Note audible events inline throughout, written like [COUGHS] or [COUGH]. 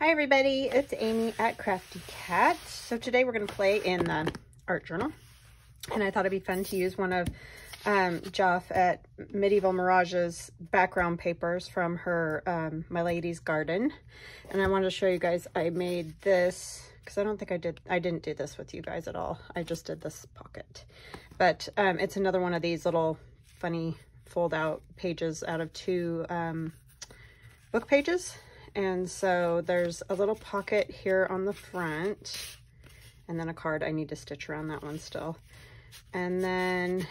Hi everybody, it's Amy at Crafty Cat. So today we're going to play in the art journal. And I thought it'd be fun to use one of um, Joff at Medieval Mirage's background papers from her um, My Lady's Garden. And I wanted to show you guys, I made this, because I don't think I did, I didn't do this with you guys at all. I just did this pocket. But um, it's another one of these little funny fold out pages out of two um, book pages and so there's a little pocket here on the front and then a card. I need to stitch around that one still. And then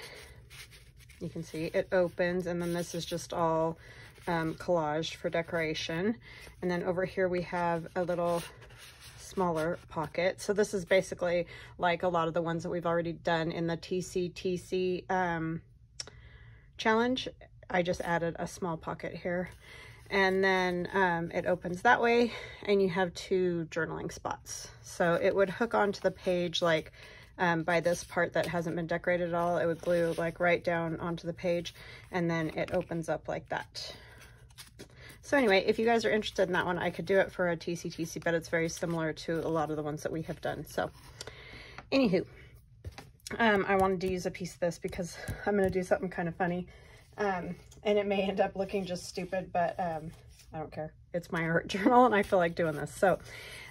you can see it opens and then this is just all um, for decoration. And then over here we have a little smaller pocket. So this is basically like a lot of the ones that we've already done in the TCTC um, challenge. I just added a small pocket here and then um, it opens that way and you have two journaling spots. So it would hook onto the page like um, by this part that hasn't been decorated at all. It would glue like right down onto the page and then it opens up like that. So anyway, if you guys are interested in that one, I could do it for a TCTC, but it's very similar to a lot of the ones that we have done. So anywho, um, I wanted to use a piece of this because I'm going to do something kind of funny. Um, and it may end up looking just stupid, but um, I don't care. It's my art [LAUGHS] journal and I feel like doing this. So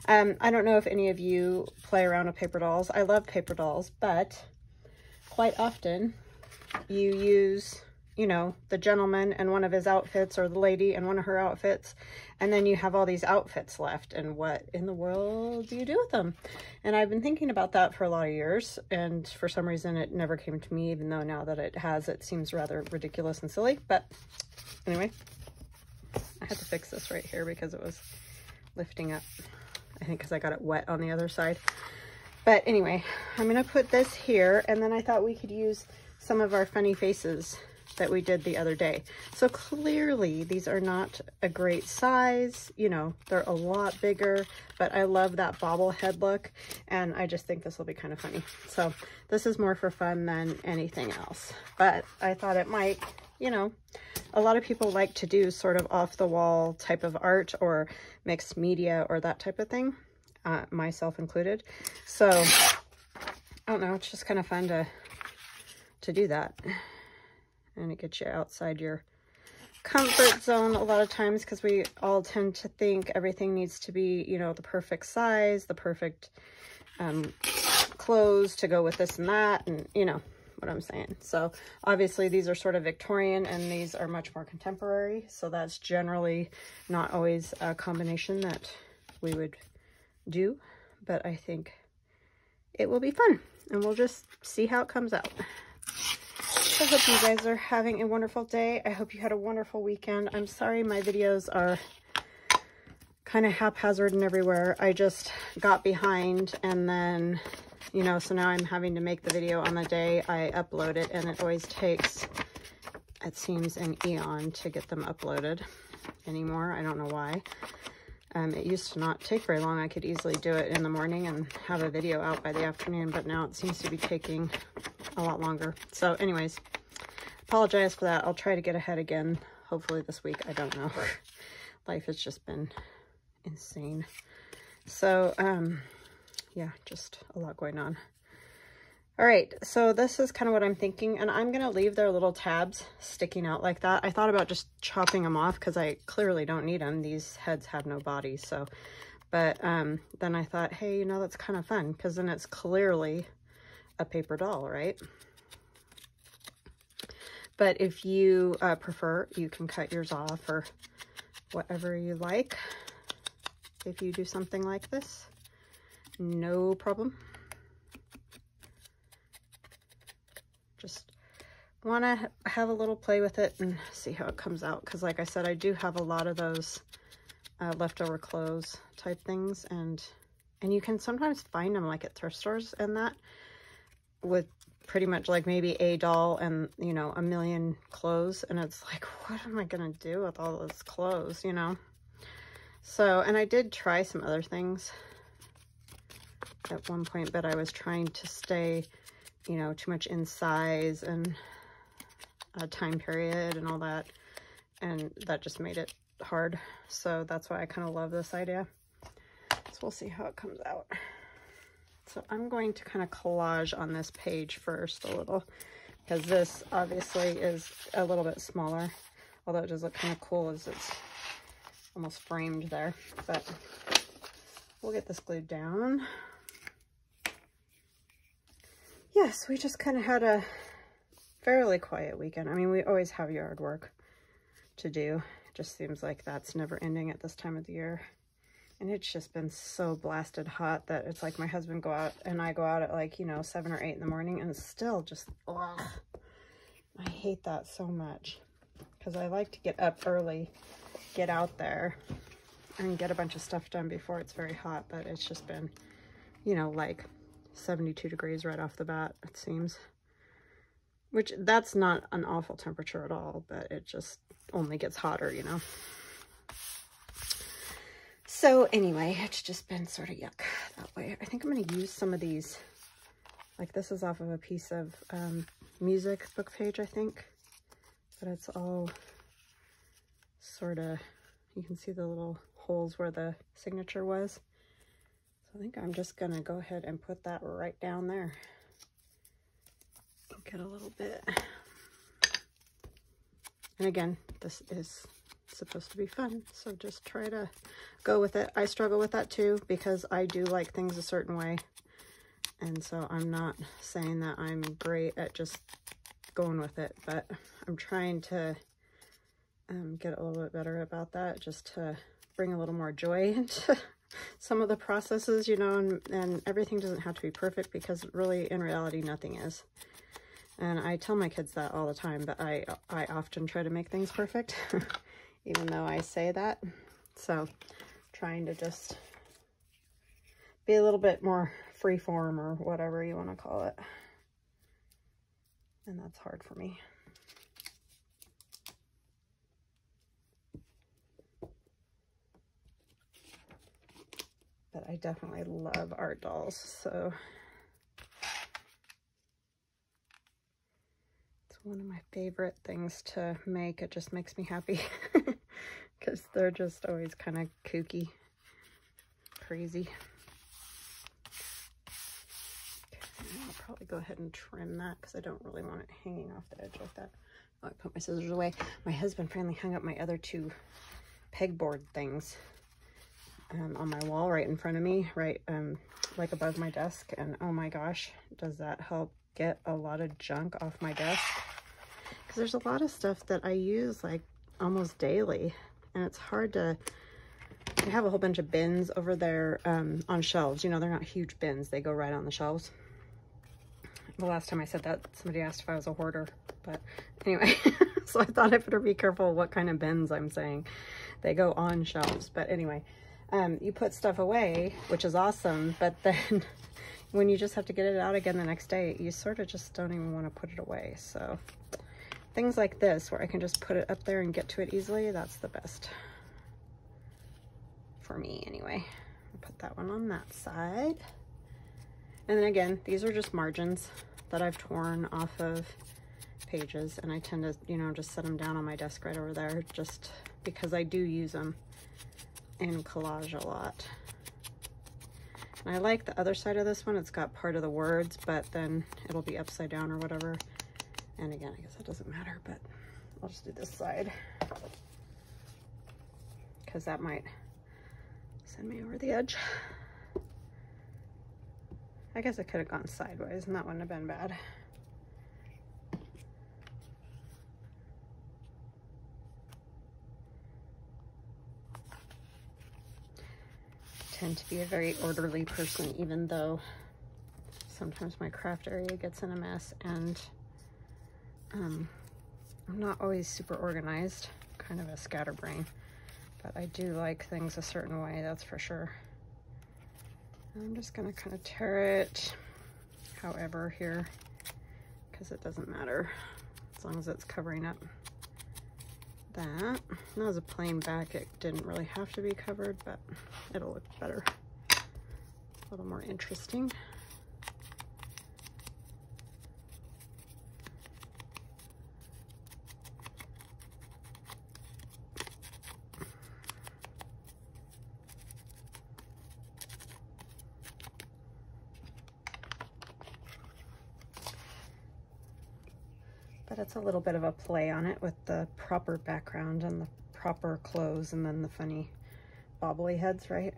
um, I don't know if any of you play around with paper dolls. I love paper dolls, but quite often you use you know, the gentleman and one of his outfits or the lady and one of her outfits. And then you have all these outfits left and what in the world do you do with them? And I've been thinking about that for a lot of years. And for some reason it never came to me, even though now that it has, it seems rather ridiculous and silly. But anyway, I had to fix this right here because it was lifting up. I think because I got it wet on the other side. But anyway, I'm going to put this here and then I thought we could use some of our funny faces that we did the other day. So clearly these are not a great size, you know, they're a lot bigger, but I love that bobblehead look and I just think this will be kind of funny. So this is more for fun than anything else, but I thought it might, you know, a lot of people like to do sort of off the wall type of art or mixed media or that type of thing, uh, myself included. So I don't know, it's just kind of fun to, to do that and it gets you outside your comfort zone a lot of times because we all tend to think everything needs to be, you know, the perfect size, the perfect um, clothes to go with this and that, and you know what I'm saying. So obviously these are sort of Victorian and these are much more contemporary. So that's generally not always a combination that we would do, but I think it will be fun and we'll just see how it comes out. I hope you guys are having a wonderful day. I hope you had a wonderful weekend. I'm sorry my videos are kind of haphazard and everywhere. I just got behind and then, you know, so now I'm having to make the video on the day I upload it and it always takes, it seems, an eon to get them uploaded anymore. I don't know why. Um, it used to not take very long. I could easily do it in the morning and have a video out by the afternoon, but now it seems to be taking a lot longer. So anyways, apologize for that. I'll try to get ahead again. Hopefully this week. I don't know. [LAUGHS] Life has just been insane. So, um, yeah, just a lot going on. All right, so this is kind of what I'm thinking, and I'm to leave their little tabs sticking out like that. I thought about just chopping them off because I clearly don't need them. These heads have no body, so, but um, then I thought, hey, you know, that's kind of fun because then it's clearly a paper doll, right? But if you uh, prefer, you can cut yours off or whatever you like. If you do something like this, no problem. Just want to have a little play with it and see how it comes out. Because like I said, I do have a lot of those uh, leftover clothes type things. And, and you can sometimes find them like at thrift stores and that with pretty much like maybe a doll and, you know, a million clothes. And it's like, [LAUGHS] what am I going to do with all those clothes, you know? So, and I did try some other things at one point, but I was trying to stay, you know, too much in size and a time period and all that. And that just made it hard. So that's why I kind of love this idea. So we'll see how it comes out. So I'm going to kind of collage on this page first a little because this obviously is a little bit smaller, although it does look kind of cool as it's almost framed there, but we'll get this glued down. Yes, we just kind of had a fairly quiet weekend. I mean, we always have yard work to do. It just seems like that's never ending at this time of the year. And it's just been so blasted hot that it's like my husband go out and I go out at like, you know, seven or eight in the morning and still just, ugh. I hate that so much because I like to get up early, get out there and get a bunch of stuff done before it's very hot, but it's just been, you know, like 72 degrees right off the bat, it seems. Which, that's not an awful temperature at all, but it just only gets hotter, you know. So anyway, it's just been sort of yuck that way. I think I'm going to use some of these. Like this is off of a piece of um, music book page, I think. But it's all sort of, you can see the little holes where the signature was. So I think I'm just going to go ahead and put that right down there. Get a little bit. And again, this is supposed to be fun. So just try to go with it. I struggle with that too because I do like things a certain way. And so I'm not saying that I'm great at just going with it, but I'm trying to um, get a little bit better about that just to bring a little more joy [LAUGHS] into some of the processes, you know, and, and everything doesn't have to be perfect because really in reality, nothing is. And I tell my kids that all the time, but I, I often try to make things perfect. [LAUGHS] even though I say that. So trying to just be a little bit more freeform or whatever you want to call it. And that's hard for me. But I definitely love art dolls, so one of my favorite things to make. It just makes me happy [LAUGHS] because they're just always kind of kooky, crazy. Okay, I'll probably go ahead and trim that because I don't really want it hanging off the edge like that. Oh, I put my scissors away. My husband finally hung up my other two pegboard things um, on my wall right in front of me, right um, like above my desk. And oh my gosh, does that help get a lot of junk off my desk? There's a lot of stuff that I use like almost daily and it's hard to I have a whole bunch of bins over there um, on shelves. You know, they're not huge bins. They go right on the shelves. The last time I said that, somebody asked if I was a hoarder. But anyway, [LAUGHS] so I thought I better be careful what kind of bins I'm saying. They go on shelves. But anyway, um, you put stuff away, which is awesome. But [LAUGHS] then when you just have to get it out again the next day, you sort of just don't even want to put it away. So things like this where I can just put it up there and get to it easily, that's the best for me anyway. I'll put that one on that side. And then again, these are just margins that I've torn off of pages and I tend to, you know, just set them down on my desk right over there just because I do use them in collage a lot. And I like the other side of this one. It's got part of the words, but then it'll be upside down or whatever. And again, I guess that doesn't matter, but I'll just do this side because that might send me over the edge. I guess it could have gone sideways and that wouldn't have been bad. I tend to be a very orderly person, even though sometimes my craft area gets in a mess and um, I'm not always super organized, kind of a scatterbrain, but I do like things a certain way, that's for sure. I'm just gonna kind of tear it however here, because it doesn't matter as long as it's covering up that. That was a plain back, it didn't really have to be covered, but it'll look better. A little more interesting. Little bit of a play on it with the proper background and the proper clothes and then the funny bobbly heads, right?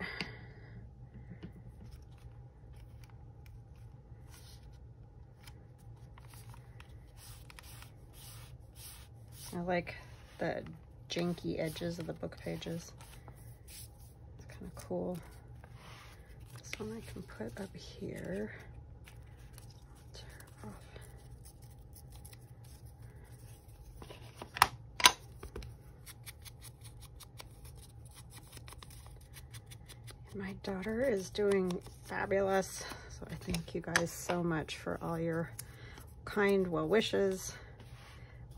I like the janky edges of the book pages. It's kind of cool. This one I can put up here. My daughter is doing fabulous. So I thank you guys so much for all your kind well wishes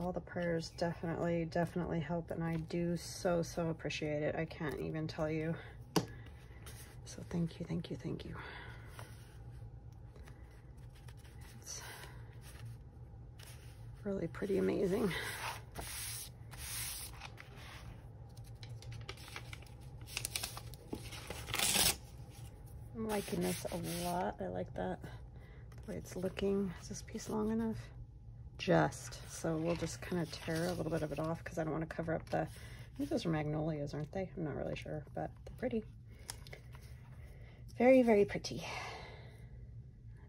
all the prayers definitely, definitely help, and I do so, so appreciate it. I can't even tell you. So thank you, thank you, thank you. It's really pretty amazing. Liking this a lot. I like that, way it's looking. Is this piece long enough? just. So we'll just kind of tear a little bit of it off because I don't want to cover up the, I think those are magnolias, aren't they? I'm not really sure, but they're pretty. Very, very pretty.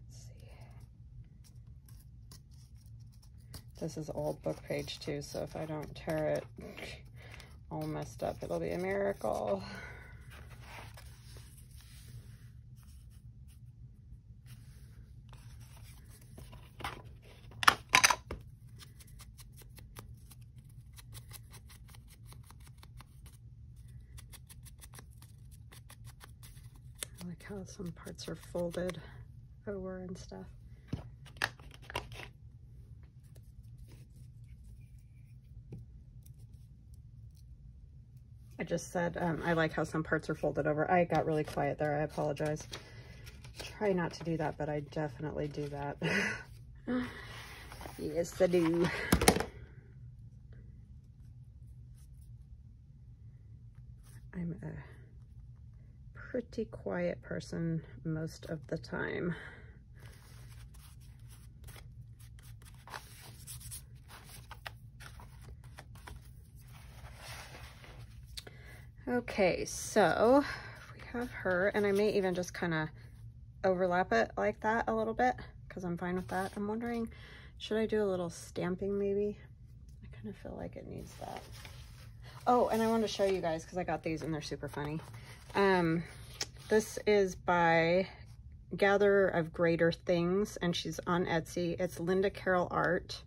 Let's see. This is old book page too, so if I don't tear it all messed up, it'll be a miracle. Some parts are folded over and stuff. I just said um, I like how some parts are folded over. I got really quiet there. I apologize. Try not to do that, but I definitely do that. [LAUGHS] yes, I do. I'm a pretty quiet person most of the time. Okay, so we have her, and I may even just kind of overlap it like that a little bit because I'm fine with that. I'm wondering, should I do a little stamping maybe? I kind of feel like it needs that. Oh, and I wanted to show you guys because I got these and they're super funny. Um, this is by Gatherer of Greater Things, and she's on Etsy. It's Linda Carol Art,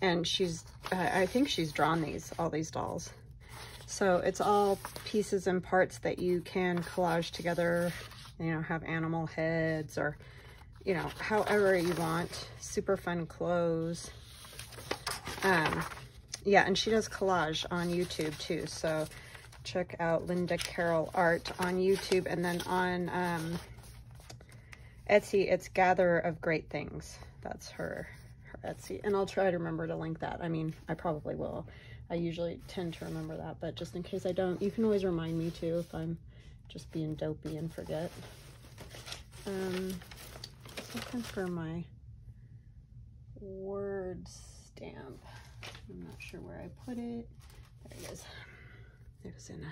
and she's, uh, I think she's drawn these, all these dolls. So it's all pieces and parts that you can collage together, you know, have animal heads or, you know, however you want. Super fun clothes. Um, yeah, and she does collage on YouTube too, so check out Linda Carol Art on YouTube. And then on um, Etsy, it's Gatherer of Great Things. That's her, her Etsy. And I'll try to remember to link that. I mean, I probably will. I usually tend to remember that, but just in case I don't, you can always remind me too if I'm just being dopey and forget. Um, looking for my word stamp. I'm not sure where I put it. There it is. It was in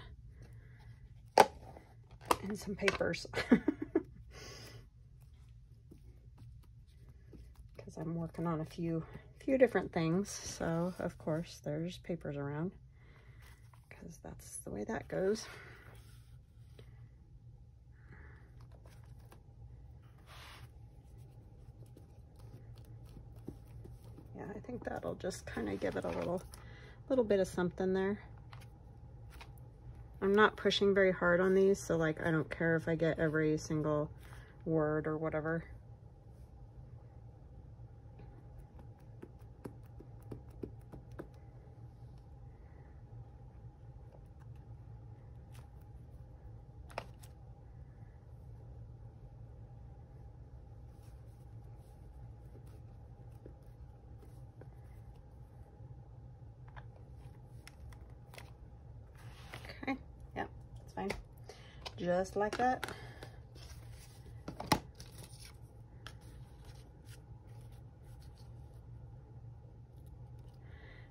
a, in some papers. [LAUGHS] Because I'm working on a few few different things. So, of course, there's papers around. Because that's the way that goes. Yeah, I think that'll just kind of give it a little little bit of something there. I'm not pushing very hard on these, so like I don't care if I get every single word or whatever. Just like that.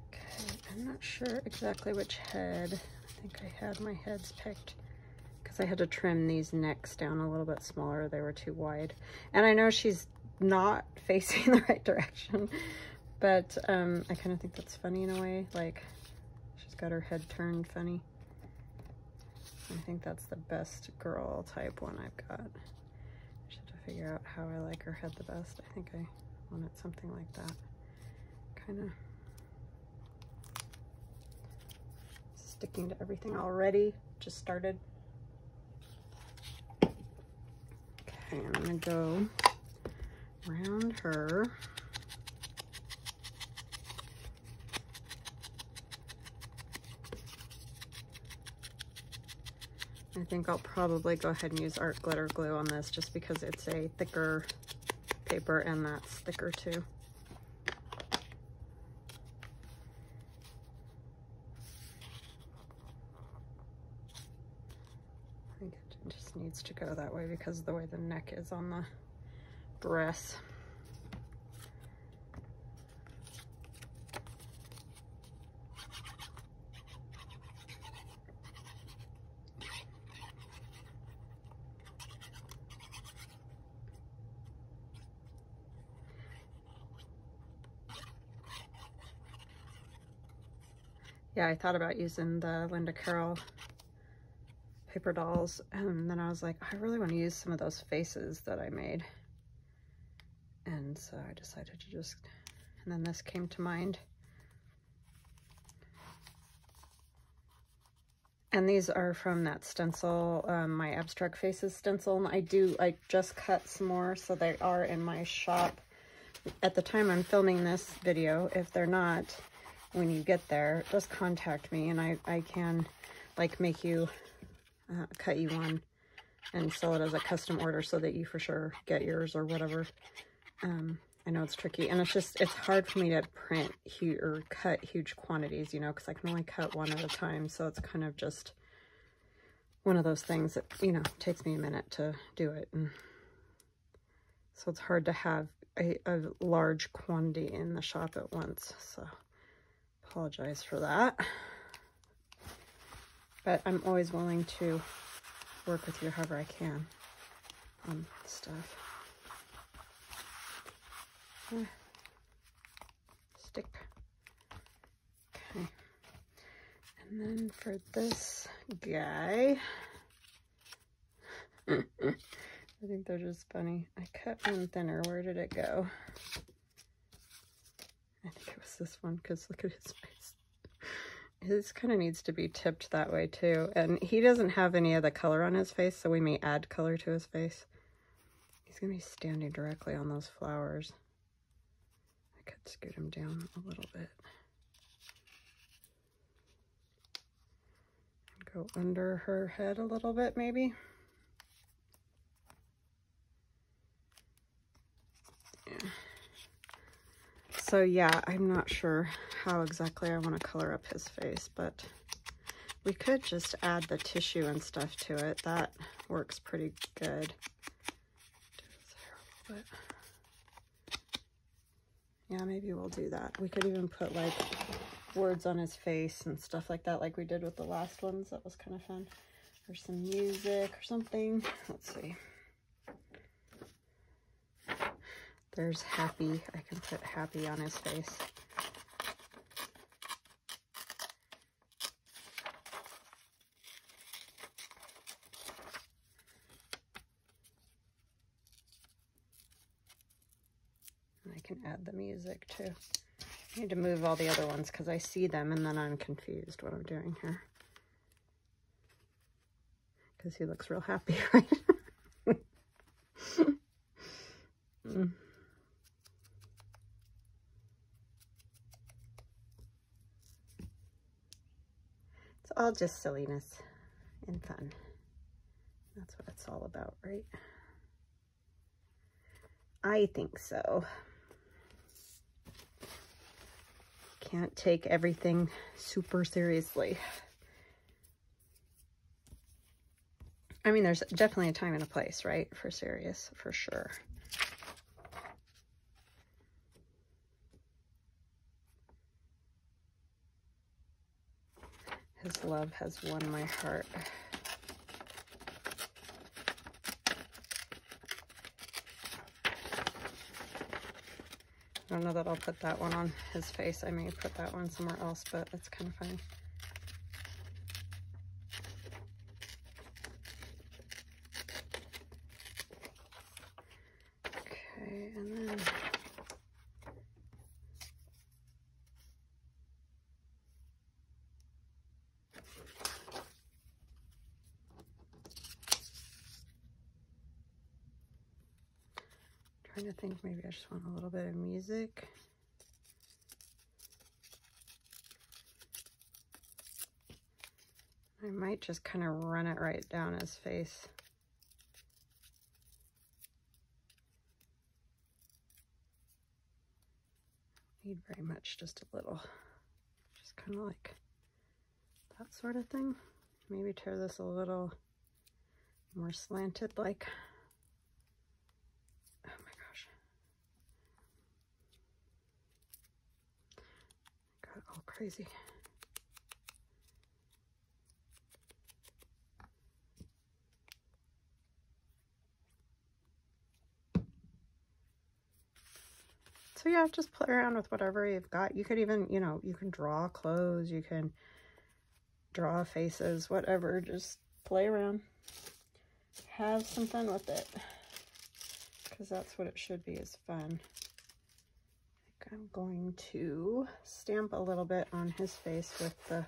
Okay, I'm not sure exactly which head. I think I had my heads picked because I had to trim these necks down a little bit smaller. They were too wide. And I know she's not [LAUGHS] facing the right direction, but um, I kind of think that's funny in a way. Like she's got her head turned funny. I think that's the best girl type one I've got. I should have to figure out how I like her head the best. I think I wanted something like that. Kind of sticking to everything already. Just started. Okay, I'm gonna go around her. I think I'll probably go ahead and use art glitter glue on this just because it's a thicker paper and that's thicker too. I think it just needs to go that way because of the way the neck is on the dress. Yeah, I thought about using the Linda Carol paper dolls and then I was like, I really want to use some of those faces that I made. And so I decided to just, and then this came to mind. And these are from that stencil, um, my Abstract Faces stencil. And I do, I just cut some more, so they are in my shop. At the time I'm filming this video, if they're not, when you get there, just contact me and I, I can like make you, uh, cut you one and sell it as a custom order so that you for sure get yours or whatever. Um, I know it's tricky and it's just, it's hard for me to print huge or cut huge quantities, you know, because I can only cut one at a time. So it's kind of just one of those things that, you know, takes me a minute to do it. And so it's hard to have a, a large quantity in the shop at once. So apologize for that. But I'm always willing to work with you however I can on stuff. Uh, stick. Okay. And then for this guy, [COUGHS] I think they're just funny. I cut one thinner. Where did it go? I think it was this one because look at his face. His kind of needs to be tipped that way too. And he doesn't have any of the color on his face, so we may add color to his face. He's going to be standing directly on those flowers. I could scoot him down a little bit. Go under her head a little bit maybe. So yeah, I'm not sure how exactly I want to color up his face, but we could just add the tissue and stuff to it. That works pretty good. Yeah, maybe we'll do that. We could even put like words on his face and stuff like that, like we did with the last ones. That was kind of fun. Or some music or something. Let's see. There's happy. I can put happy on his face. And I can add the music too. I need to move all the other ones because I see them and then I'm confused what I'm doing here. Because he looks real happy, [LAUGHS] right? All just silliness and fun. That's what it's all about, right? I think so. Can't take everything super seriously. I mean, there's definitely a time and a place, right? For serious, for sure. His love has won my heart. I don't know that I'll put that one on his face. I may put that one somewhere else, but it's kind of funny. Okay, and then trying I just want a little bit of music. I might just kind of run it right down his face. Need very much, just a little. Just kind of like that sort of thing. Maybe tear this a little more slanted like crazy. So yeah, just play around with whatever you've got. You could even, you know, you can draw clothes, you can draw faces, whatever. Just play around. Have some fun with it. Because that's what it should be, is fun. I'm going to stamp a little bit on his face with the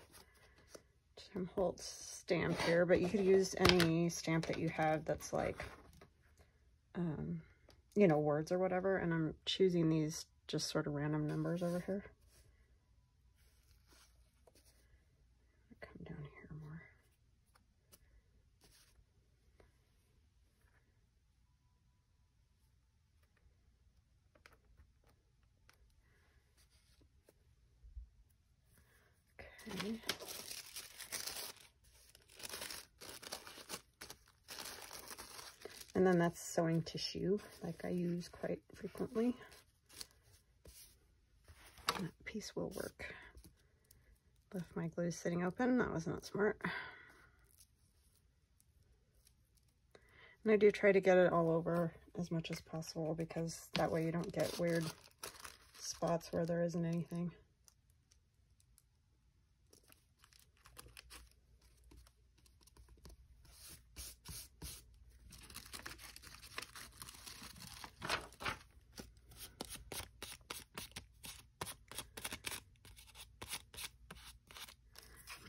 Tim Holtz stamp here, but you could use any stamp that you have that's like, um, you know, words or whatever. And I'm choosing these just sort of random numbers over here. Come down here more. Okay. And then that's sewing tissue, like I use quite frequently. That piece will work. Left my glue sitting open, that was not smart. And I do try to get it all over as much as possible because that way you don't get weird spots where there isn't anything.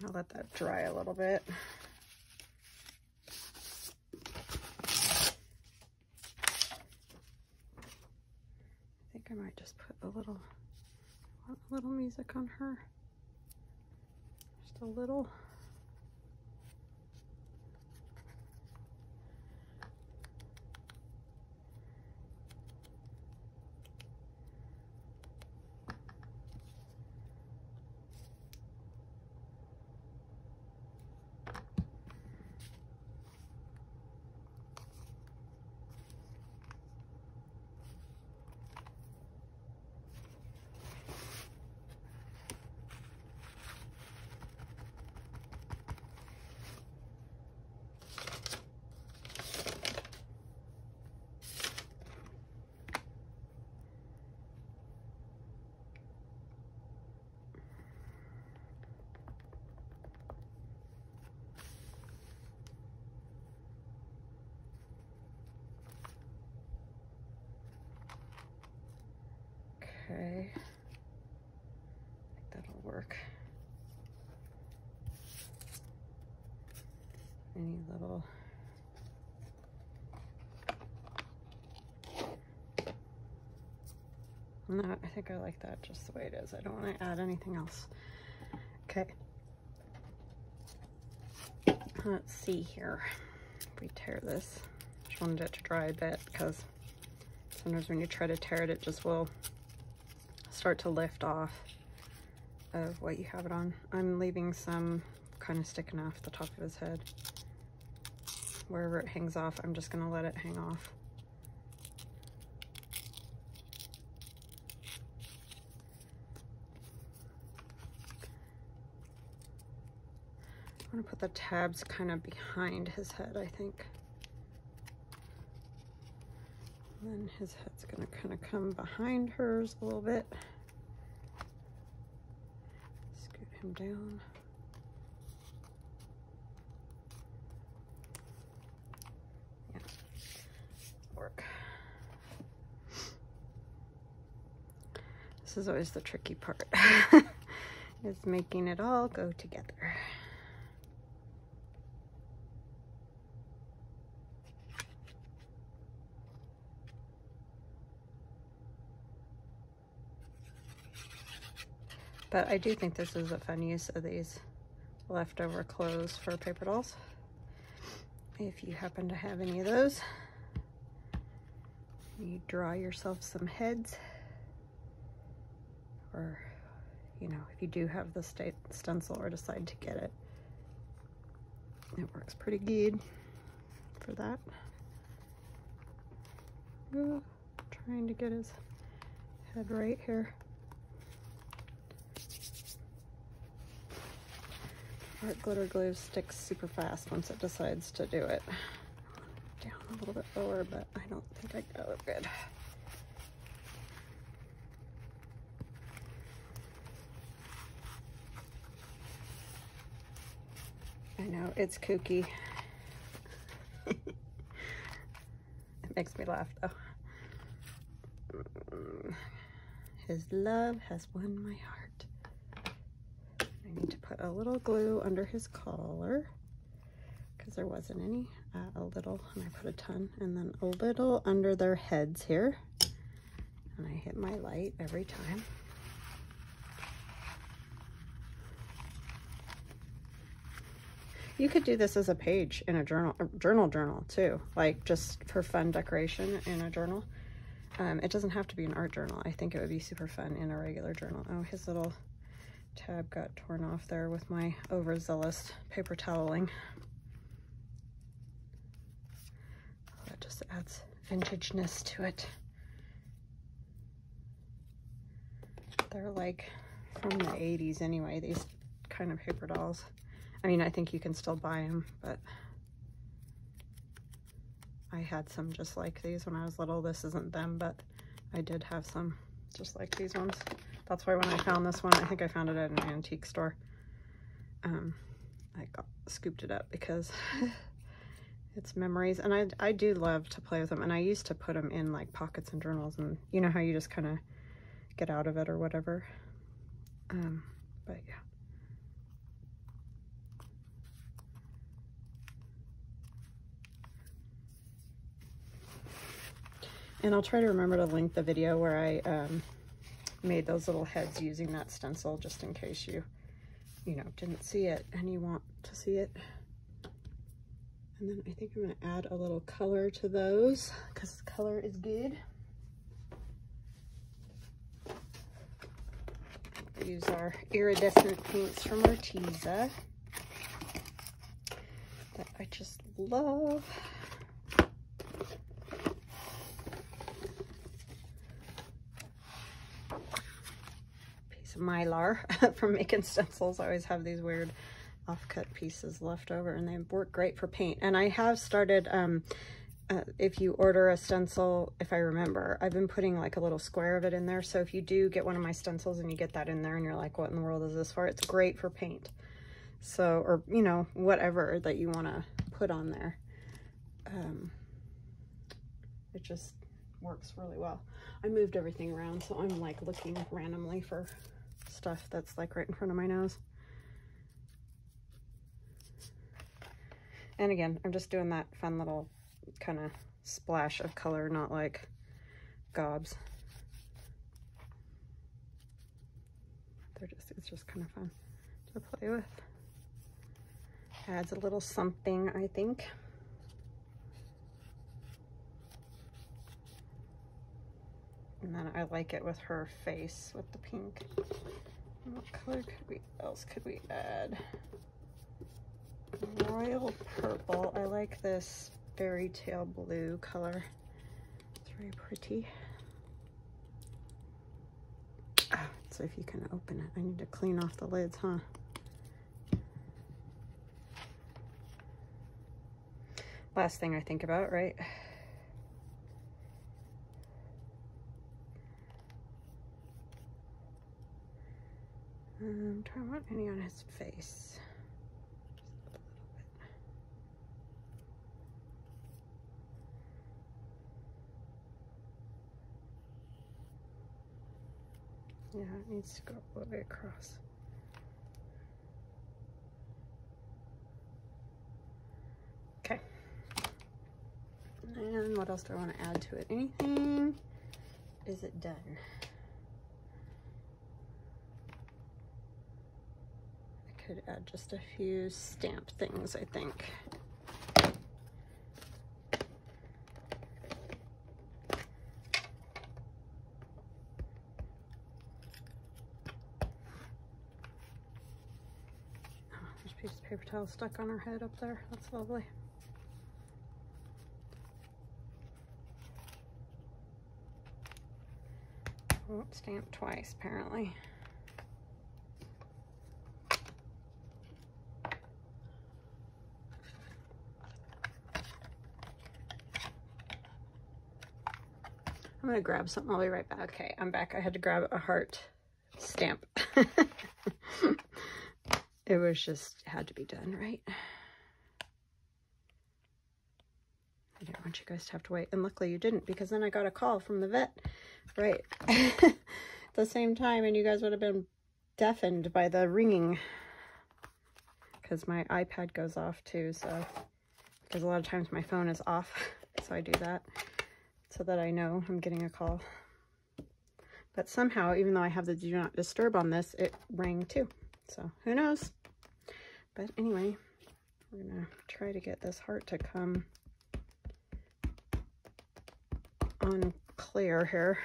I'll let that dry a little bit. I think I might just put a little, a little music on her. Just a little. Okay. That'll work. Any little No, I think I like that just the way it is. I don't want to add anything else. Okay. Let's see here. If we tear this. Just wanted it to dry a bit because sometimes when you try to tear it, it just will start to lift off of what you have it on. I'm leaving some kind of sticking off the top of his head. Wherever it hangs off, I'm just to let it hang off. I'm gonna put the tabs kind of behind his head, I think. And then his head's gonna kind of come behind hers a little bit. Scoot him down. Yeah, work. This is always the tricky part, [LAUGHS] is making it all go together. But I do think this is a fun use of these leftover clothes for paper dolls. If you happen to have any of those, you draw yourself some heads. Or, you know, if you do have the state stencil or decide to get it, it works pretty good for that. Trying to get his head right here. Glitter glue sticks super fast once it decides to do it. Down a little bit lower, but I don't think I got it good. I know, it's kooky. [LAUGHS] it makes me laugh though. Mm. His love has won my heart put a little glue under his collar because there wasn't any. Uh, a little, and I put a ton, and then a little under their heads here. And I hit my light every time. You could do this as a page in a journal, a journal journal too, like just for fun decoration in a journal. Um, it doesn't have to be an art journal. I think it would be super fun in a regular journal. Oh, his little tab got torn off there with my overzealous paper toweling. Oh, that just adds vintageness to it. They're like from the 80s anyway, these kind of paper dolls. I mean, I think you can still buy them, but I had some just like these when I was little. This isn't them, but I did have some just like these ones. That's why when I found this one, I think I found it at an antique store. Um, I got, scooped it up because [LAUGHS] it's memories. And I, I do love to play with them. And I used to put them in like pockets and journals. And you know how you just kind of get out of it or whatever. Um, but yeah. And I'll try to remember to link the video where I um, made those little heads using that stencil just in case you, you know, didn't see it and you want to see it. And then I think I'm gonna add a little color to those because color is good. Use our iridescent paints from Arteza that I just love. Mylar [LAUGHS] from making stencils. I always have these weird offcut pieces left over and they work great for paint. And I have started, um, uh, if you order a stencil, if I remember, I've been putting like a little square of it in there. So if you do get one of my stencils and you get that in there and you're like, what in the world is this for? It's great for paint. So, or, you know, whatever that you want to put on there. Um, it just works really well. I moved everything around, so I'm like looking randomly for stuff that's like right in front of my nose. And again, I'm just doing that fun little kind of splash of color, not like gobs. They're just, it's just kind of fun to play with. Adds a little something, I think. And then I like it with her face with the pink. What color could we else could we add? Royal purple. I like this fairy tale blue color. It's very pretty. Ah, so if you can open it, I need to clean off the lids, huh? last thing I think about, right? Trying want any on his face. Yeah, it needs to go all the way across. Okay. And what else do I want to add to it? Anything? Is it done? Could add just a few stamp things, I think. Oh, piece of paper towel stuck on her head up there. That's lovely. Oh, stamped twice, apparently. To grab something. I'll be right back. Okay, I'm back. I had to grab a heart stamp. [LAUGHS] it was just had to be done, right? I didn't want you guys to have to wait. And luckily you didn't because then I got a call from the vet, right? At [LAUGHS] the same time and you guys would have been deafened by the ringing because my iPad goes off too. So, because a lot of times my phone is off. [LAUGHS] So I do that so that I know I'm getting a call. But somehow, even though I have the do not disturb on this, it rang too. So who knows? But anyway, we're to try to get this heart to come on clear here.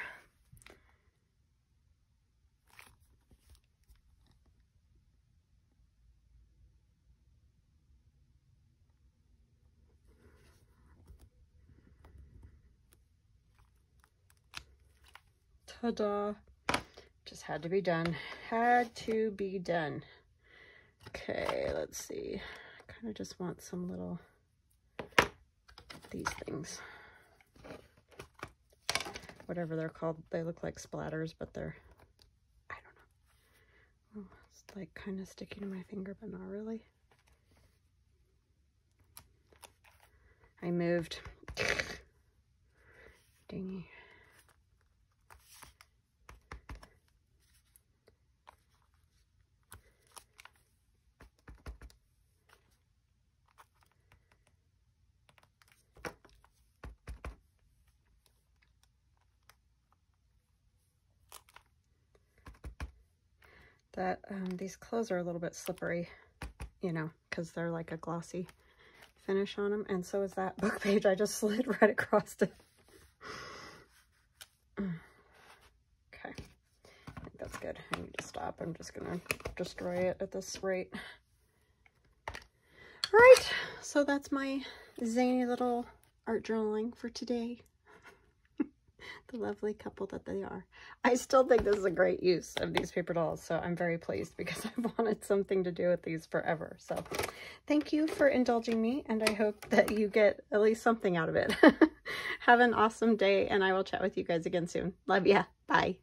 Ta-da! Just had to be done. Had to be done. Okay, let's see. I kind of just want some little, these things. Whatever they're called. They look like splatters, but they're, I don't know. Oh, it's like kind of sticking to my finger, but not really. I moved. Dingy. That um, these clothes are a little bit slippery, you know, because they're like a glossy finish on them. And so is that [LAUGHS] book page. I just slid [LAUGHS] right across it. [SIGHS] okay. I think that's good. I need to stop. I'm just going to destroy it at this rate. All right. So that's my zany little art journaling for today lovely couple that they are. I still think this is a great use of these paper dolls, so I'm very pleased because [LAUGHS] I've wanted something to do with these forever. So thank you for indulging me, and I hope that you get at least something out of it. [LAUGHS] Have an awesome day, and I will chat with you guys again soon. Love ya. Bye.